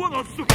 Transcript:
Вон он, сука!